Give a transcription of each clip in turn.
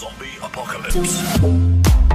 Zombie Apocalypse.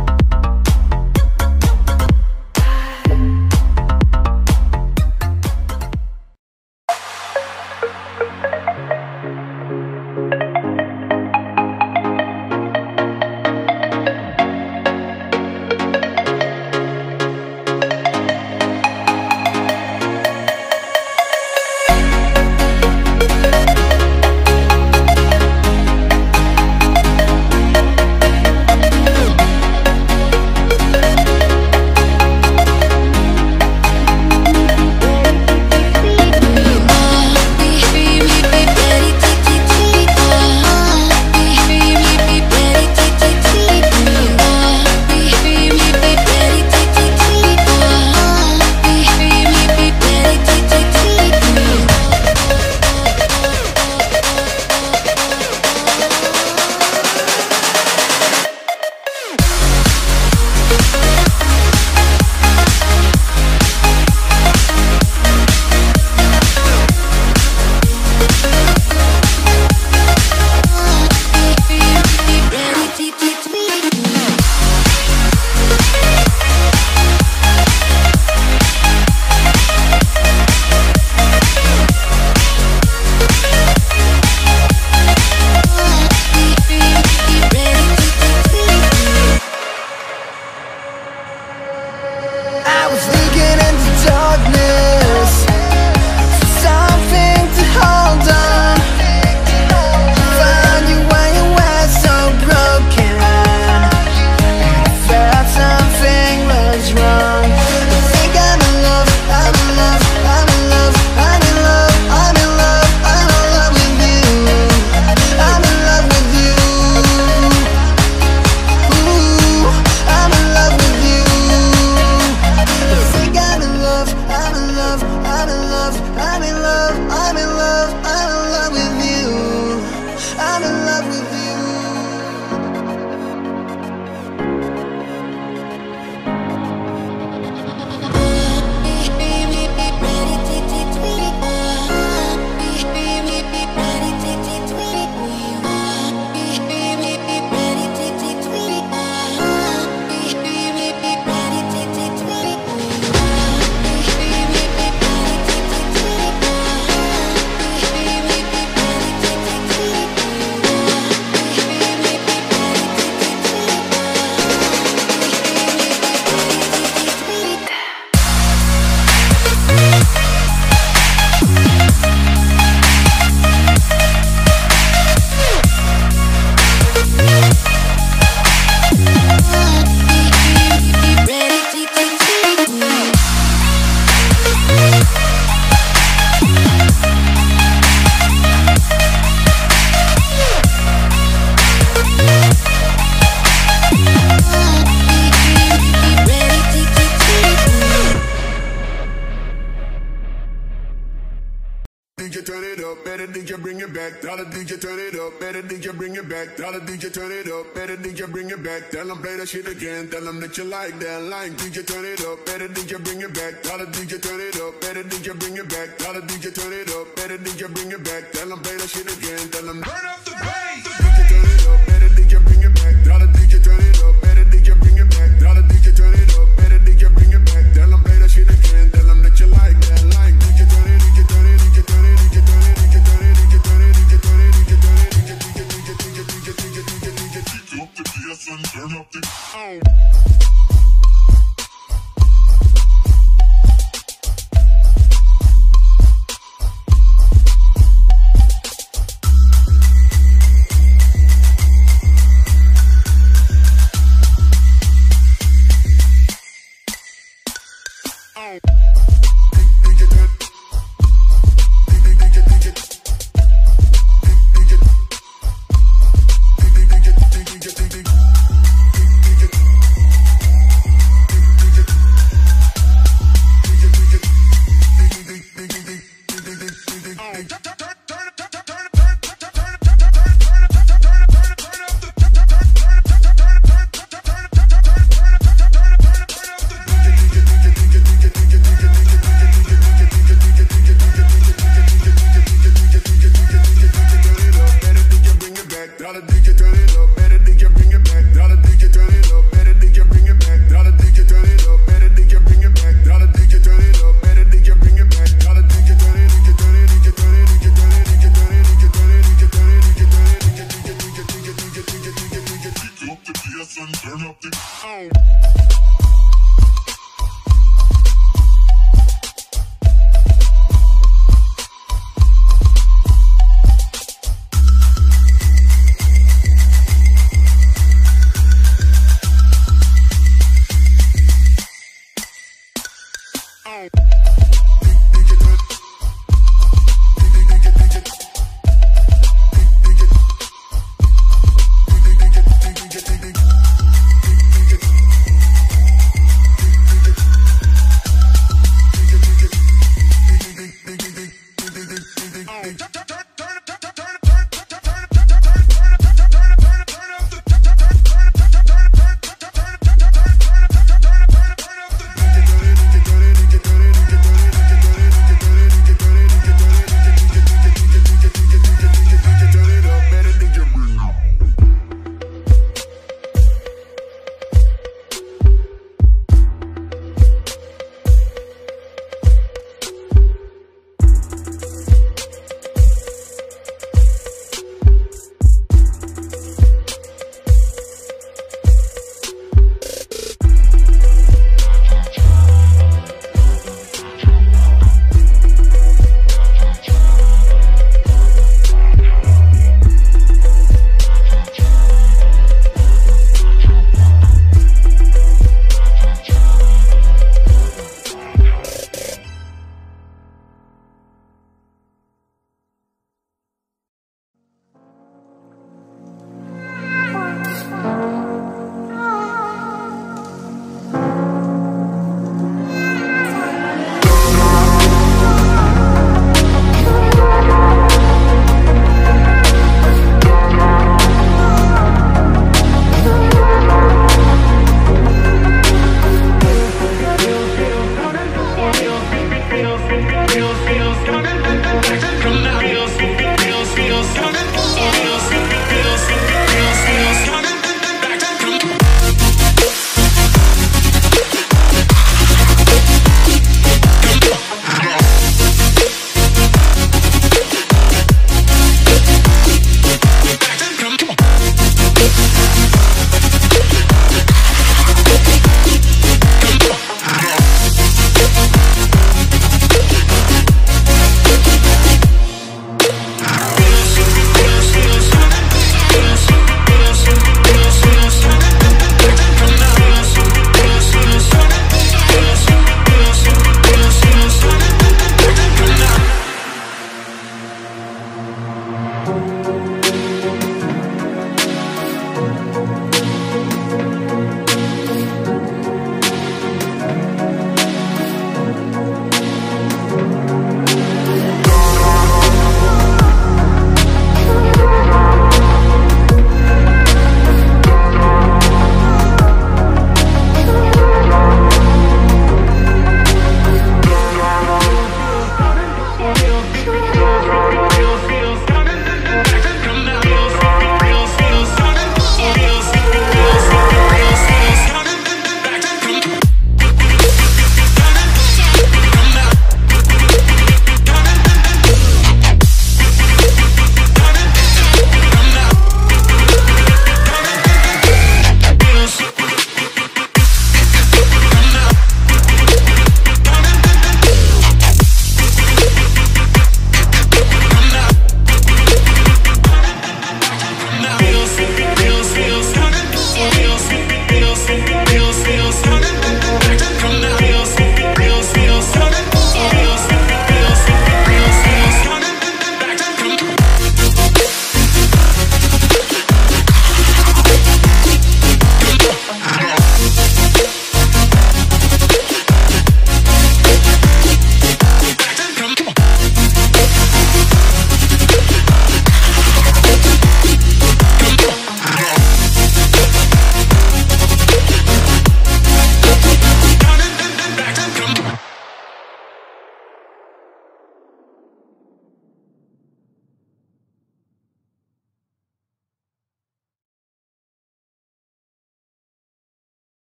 up, better DJ bring it back. Tell the DJ turn it up, better DJ bring it back. Tell the DJ turn it up, better DJ bring it back. Tell them play that shit again, tell them that you like that line. DJ turn it up, better DJ bring it back. Tell the DJ turn it up, better DJ bring it back. Tell the DJ turn it up, better DJ bring it back. Tell them play that shit again, tell them turn up the bass.